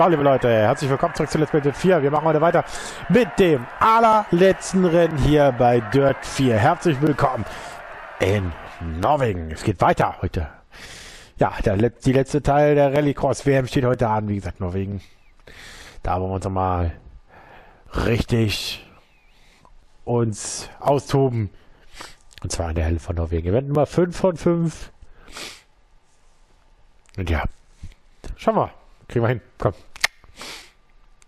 So, liebe Leute, herzlich willkommen zurück zu Let's Play Dirt 4. Wir machen heute weiter mit dem allerletzten Rennen hier bei Dirt 4. Herzlich willkommen in Norwegen. Es geht weiter heute. Ja, der, die letzte Teil der Rallycross WM steht heute an. Wie gesagt, Norwegen. Da wollen wir uns mal richtig uns austoben. Und zwar in der Hälfte von Norwegen. Event Nummer 5 von 5. Und ja, schauen wir. Kriegen wir hin. Komm.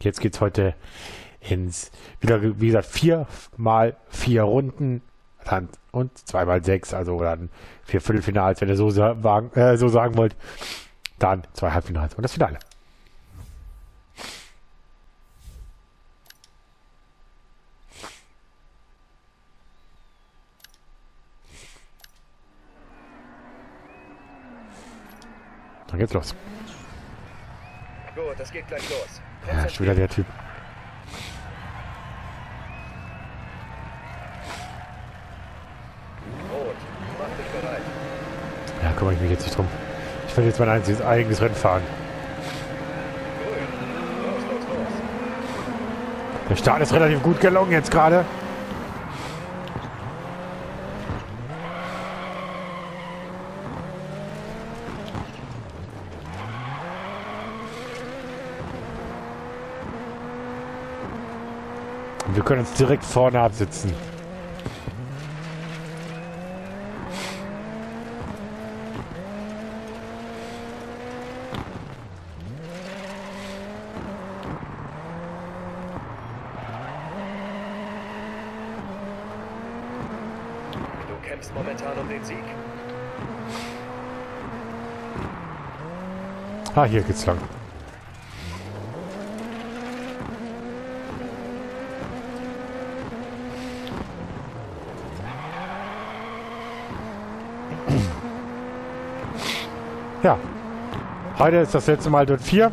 Jetzt geht's heute ins, wieder, wie gesagt, vier mal vier Runden dann, und zweimal sechs, also dann vier Viertelfinals, wenn ihr so, sagen, äh, so sagen wollt. Dann zwei Halbfinals und das Finale. Dann geht's los. Gut, das geht gleich los. Ja, schon wieder der Typ. Ja, kümmere ich mich jetzt nicht drum. Ich will jetzt mein einziges eigenes Rennen fahren. Der Start ist relativ gut gelungen jetzt gerade. Wir können uns direkt vorne absitzen. Du kämpfst momentan um den Sieg. Ah, hier geht's lang. Ja, heute ist das letzte Mal dort 4.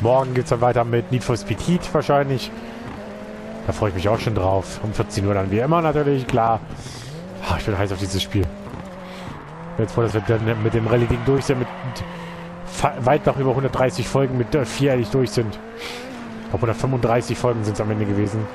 Morgen geht es dann weiter mit Need for Speed Heat wahrscheinlich. Da freue ich mich auch schon drauf. Um 14 Uhr dann wie immer natürlich, klar. Ah, ich bin heiß auf dieses Spiel. Jetzt froh, dass wir dann mit dem Rallye-Ding durch sind, mit weit nach über 130 Folgen mit Dirt 4 ehrlich durch sind. Ich glaube 135 Folgen sind es am Ende gewesen.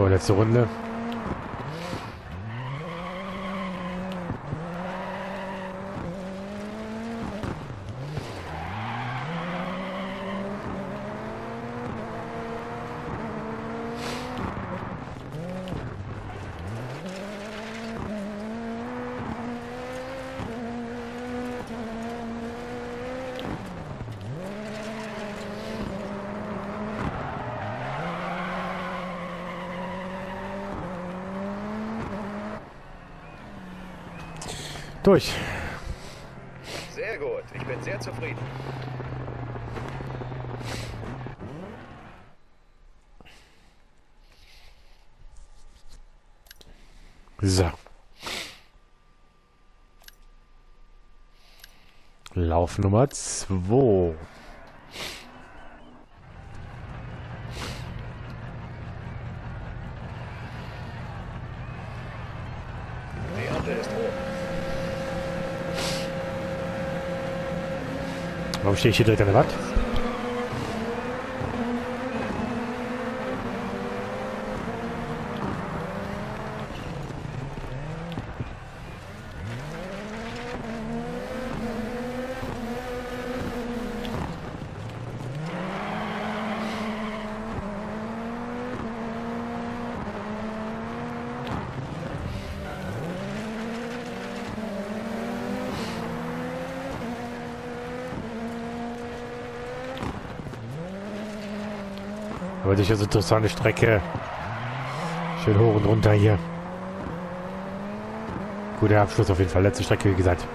So, letzte Runde. Durch. Sehr gut, ich bin sehr zufrieden. So. Lauf Nummer 2. Ba, uste isitu bat. Wand? Aber durchaus interessante Strecke. Schön hoch und runter hier. Guter Abschluss auf jeden Fall. Letzte Strecke, wie gesagt.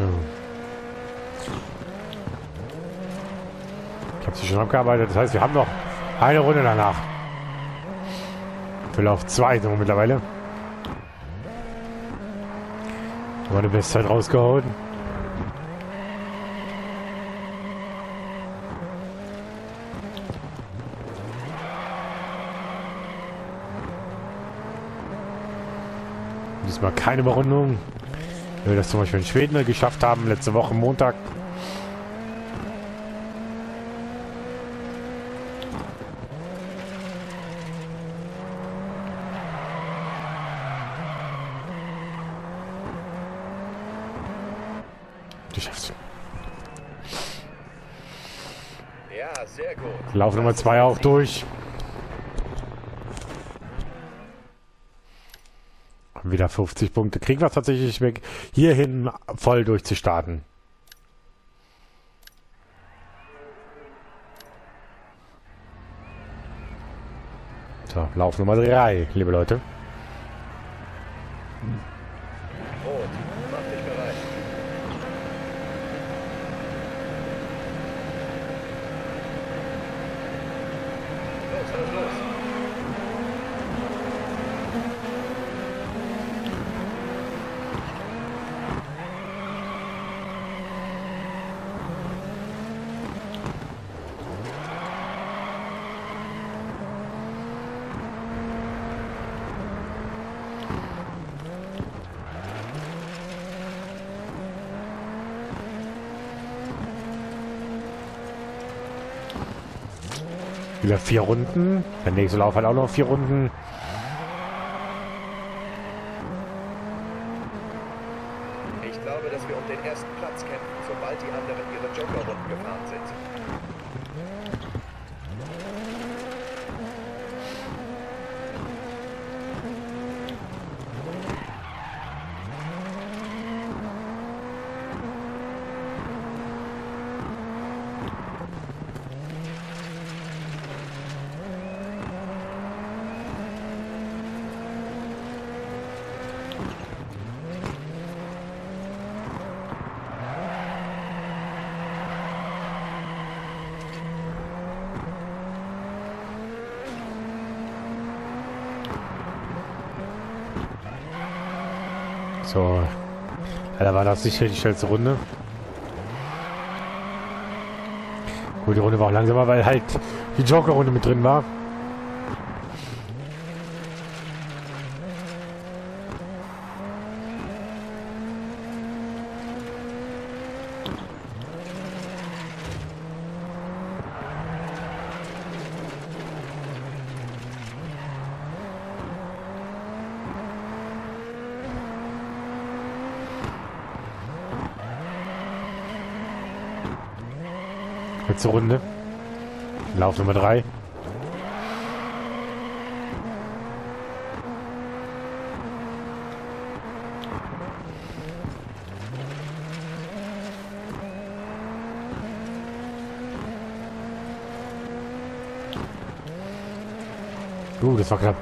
So. Ich habe sie schon abgearbeitet. Das heißt, wir haben noch eine Runde danach. Für Lauf 2 sind mittlerweile. Haben eine Bestzeit rausgehauen. Diesmal keine Überrundung. Wie wir das zum Beispiel in Schweden geschafft haben, letzte Woche Montag. Geschafft. Ja, sehr gut. Lauf Nummer 2 auch durch. Wieder 50 Punkte. Kriegen wir tatsächlich weg, hierhin voll durchzustarten. So, Lauf Nummer 3, liebe Leute. Los. Wieder vier Runden. Der nächste Lauf hat auch noch vier Runden. Ich glaube, dass wir um den ersten Platz kämpfen, sobald die anderen ihre Joker-Runden gefahren sind. So. Ja, da war das sicher die schnellste Runde. Gut, die Runde war auch langsamer, weil halt die Joker-Runde mit drin war. Letzte Runde. Lauf Nummer 3. Uh, das war knapp.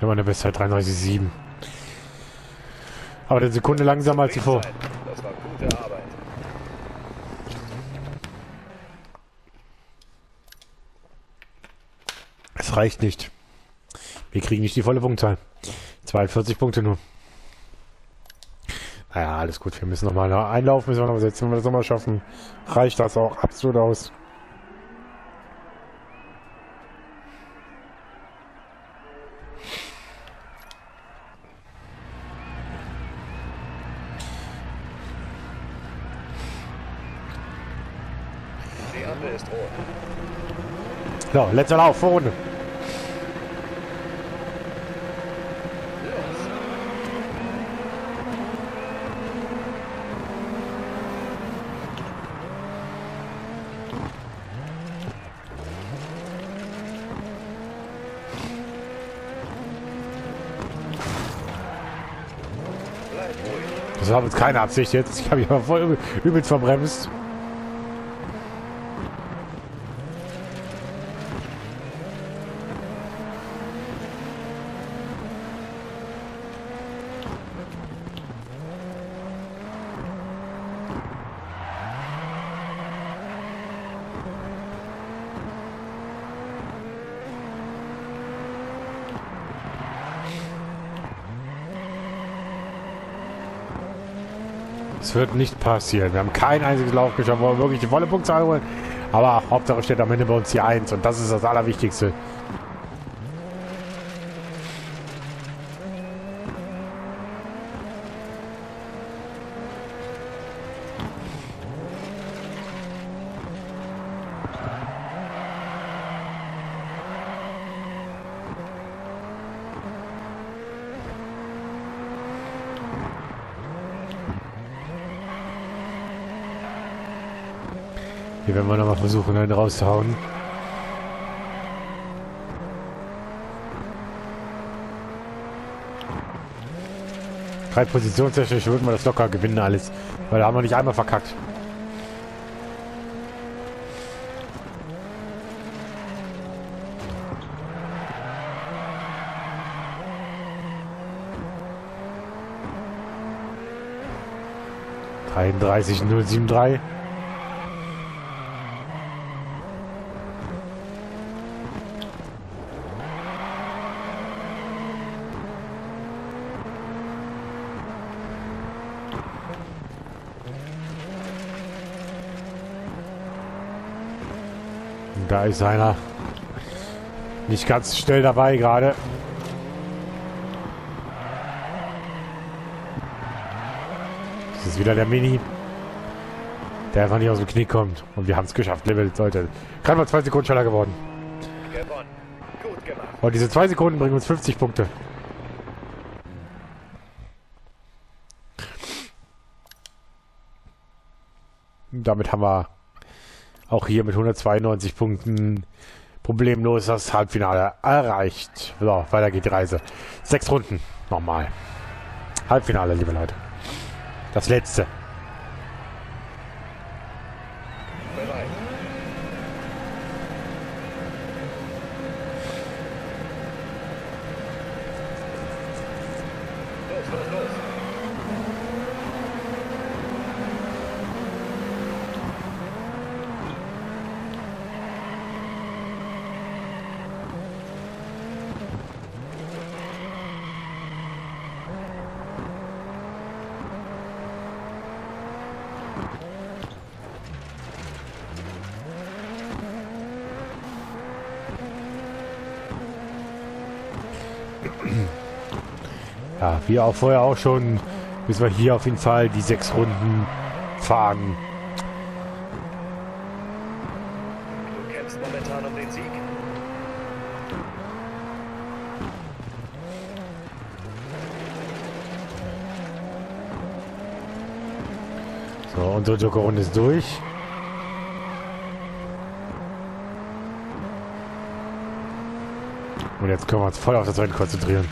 Immer eine Bestzeit 33,7. Aber eine Sekunde langsamer als zuvor. Das war gute Arbeit. Es reicht nicht. Wir kriegen nicht die volle Punktzahl. 42 Punkte nur. Naja, alles gut. Wir müssen nochmal einlaufen, müssen wir noch setzen, wenn wir das nochmal schaffen. Reicht das auch absolut aus. Die Ampel ist rot. So, letzter Lauf, Vorrunde. Das war jetzt keine Absicht jetzt. Ich habe mich voll übel, übelst verbremst. Wird nicht passieren. Wir haben kein einziges Lauf geschafft, wo wir wirklich die volle Punktzahl holen. Aber Hauptsache steht am Ende bei uns die 1 und das ist das Allerwichtigste. Hier werden wir nochmal versuchen, einen rauszuhauen. Drei Positionstechnisch würden wir das locker gewinnen alles. Weil da haben wir nicht einmal verkackt. Dreiunddreißig null sieben drei. Da ist einer. Nicht ganz schnell dabei gerade. Das ist wieder der Mini. Der einfach nicht aus dem Knie kommt. Und wir haben es geschafft. Level sollte. Gerade mal zwei Sekunden schneller geworden. Und diese zwei Sekunden bringen uns 50 Punkte. Damit haben wir auch hier mit 192 Punkten problemlos das Halbfinale erreicht. So, weiter geht die Reise. Sechs Runden. Nochmal. Halbfinale, liebe Leute. Das letzte. Bereit. Los, los, los. Ja, wie auch vorher auch schon, müssen wir hier auf jeden Fall die sechs Runden fahren. Du kämpfst momentan um den Sieg. So, unsere Joker-Runde ist durch. Und jetzt können wir uns voll auf das Rennen konzentrieren.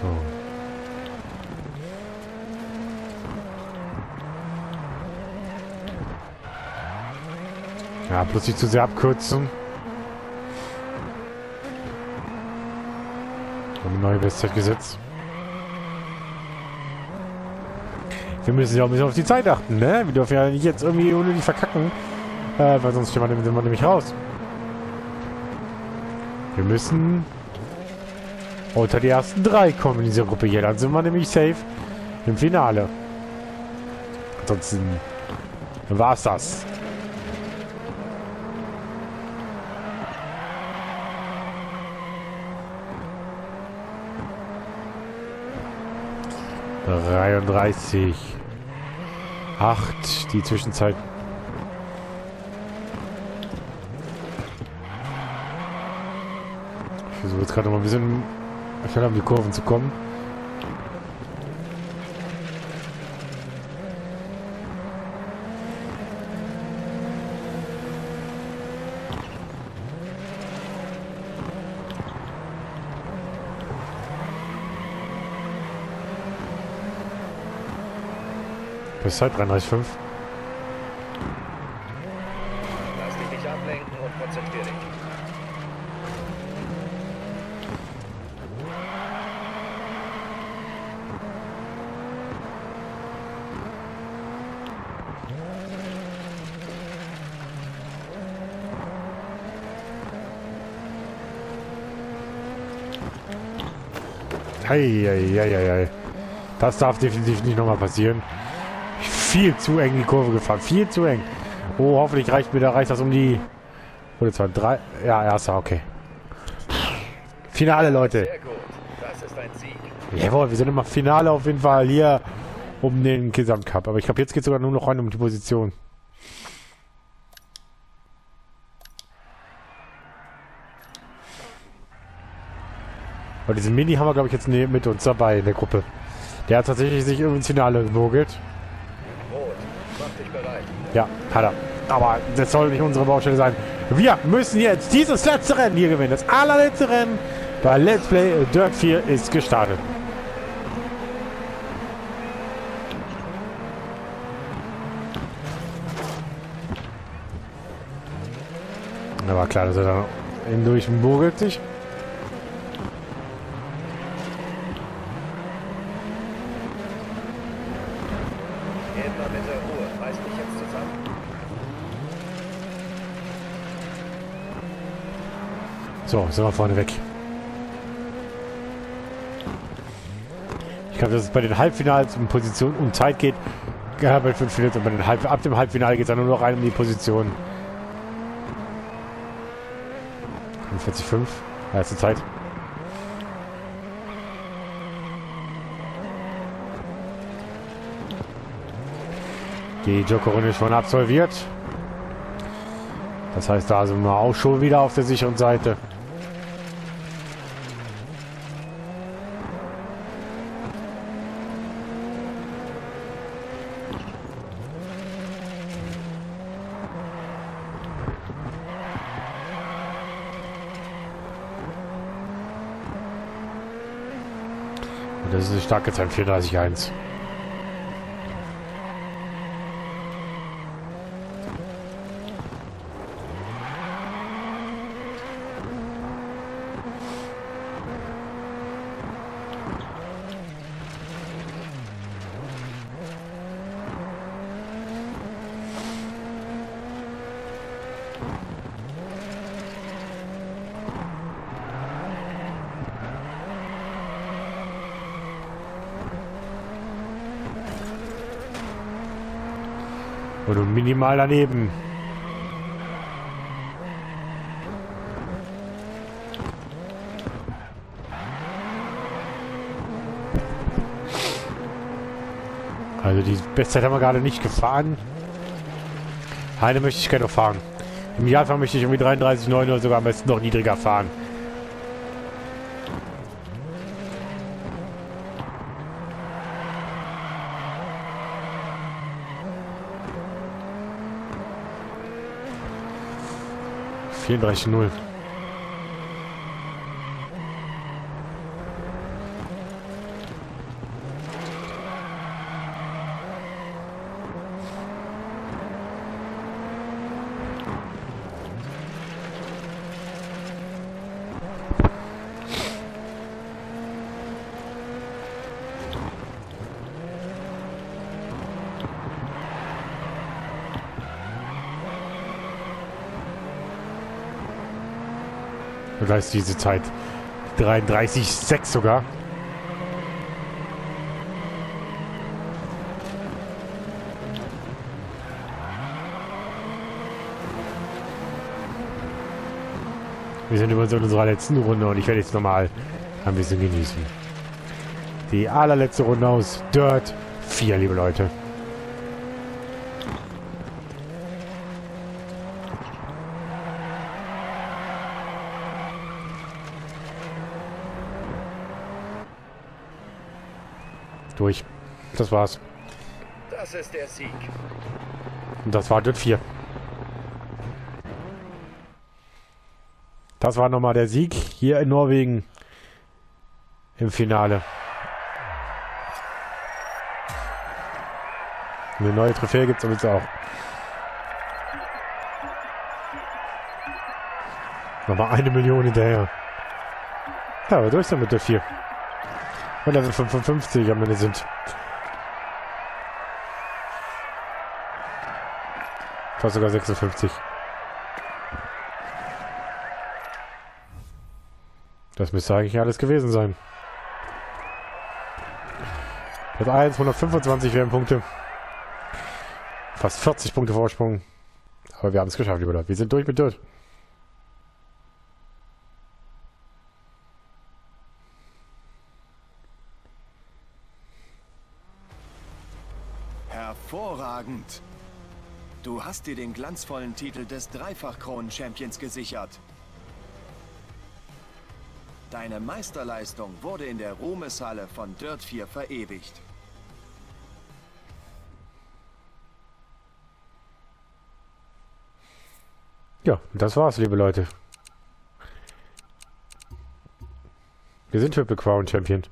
So. Ja, nicht zu sehr abkürzen. Haben eine neue Bestzeit gesetzt. Wir müssen ja auch ein bisschen auf die Zeit achten, ne? Wir dürfen ja nicht jetzt irgendwie ohne die verkacken. Äh, weil sonst sind wir, nämlich raus. Wir müssen unter die ersten drei kommen in dieser Gruppe hier. Dann sind wir nämlich safe im Finale. Ansonsten war's das. Dreiunddreißig. Acht. Die Zwischenzeit. Ich versuche jetzt gerade mal ein bisschen schneller um die Kurven zu kommen. Bis Zeit 33,5. Lass dich nicht ablenken und konzentrier dich. Eieieiei. Das darf definitiv nicht nochmal passieren. Viel zu eng die Kurve gefahren. Viel zu eng. Oh, hoffentlich reicht mir da reicht das um die. Oder zwar drei. Ja, erster, okay. Finale, Leute. Jawohl, wir sind immer Finale auf jeden Fall hier um den Gesamtcup. Aber ich glaube, jetzt geht es sogar nur noch rein um die Position. Aber diesen Mini haben wir, glaube ich, jetzt ne- mit uns dabei in der Gruppe. Der hat tatsächlich sich irgendwie ins Finale gemogelt. Ja, hat er. Aber das soll nicht unsere Baustelle sein. Wir müssen jetzt dieses letzte Rennen hier gewinnen. Das allerletzte Rennen bei Let's Play Dirt 4 ist gestartet. Na war klar, dass er da hindurch mogelt sich. Immer mit der Ruhe. Reiß dich jetzt zusammen. So, sind wir vorne weg. Ich glaube, dass es bei den Halbfinals um Position und Zeit geht. Ja, bei fünf Finals und bei den Halb ab dem Halbfinale geht es dann nur noch rein um die Position. 45,5. Erste Zeit. Die Joker-Runde ist schon absolviert. Das heißt, da sind wir auch schon wieder auf der sicheren Seite. Eine starke Zeit, 34,1. Minimal daneben. Also die Bestzeit haben wir gerade nicht gefahren. Eine möchte ich gerne noch fahren. Im Jahrfall möchte ich irgendwie 33,9 oder sogar am besten noch niedriger fahren. 34-0. Vergleich diese Zeit. 33,6 sogar. Wir sind übrigens in unserer letzten Runde und ich werde jetzt nochmal ein bisschen genießen. Die allerletzte Runde aus Dirt 4, liebe Leute. Durch. Das war's. Das ist der Sieg. Und das war Dirt 4. Das war nochmal der Sieg hier in Norwegen im Finale. Eine neue Trophäe gibt es auch. Nochmal eine Million hinterher. Ja, aber durch damit der 4. Und Level 55 am Ende sind. Fast sogar 56. Das müsste eigentlich alles gewesen sein. Platz 1, 125 wären Punkte. Fast 40 Punkte Vorsprung. Aber wir haben es geschafft, Leute. Wir sind durch mit Dirt. Hervorragend. Du hast dir den glanzvollen Titel des Dreifach-Kronen-Champions gesichert. Deine Meisterleistung wurde in der Ruhmeshalle von Dirt 4 verewigt. Ja, das war's, liebe Leute. Wir sind Triple Crown Champion.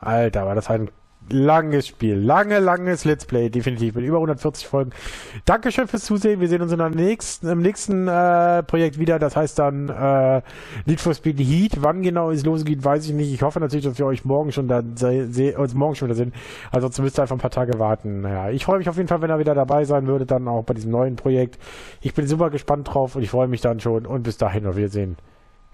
Alter, war das ein langes Spiel. Lange, langes Let's Play, definitiv. Mit über 140 Folgen. Dankeschön fürs Zusehen. Wir sehen uns in der nächsten, im nächsten äh, Projekt wieder. Das heißt dann äh, Need for Speed Heat. Wann genau es losgeht, weiß ich nicht. Ich hoffe natürlich, dass wir euch morgen schon da uns morgen schon wieder sind. Also müsst ihr einfach ein paar Tage warten. Ja, ich freue mich auf jeden Fall, wenn ihr wieder dabei sein würdet, dann auch bei diesem neuen Projekt. Ich bin super gespannt drauf und ich freue mich dann schon. Und bis dahin auf Wiedersehen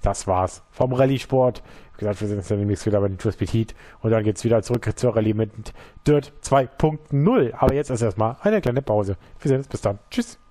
das war's vom Rallye-Sport. Wie gesagt, wir sehen uns dann demnächst wieder bei den Tour Speed Heat und dann geht's wieder zurück zur Rallye mit Dirt 2.0. Aber jetzt ist erstmal eine kleine Pause. Wir sehen uns bis dann. Tschüss.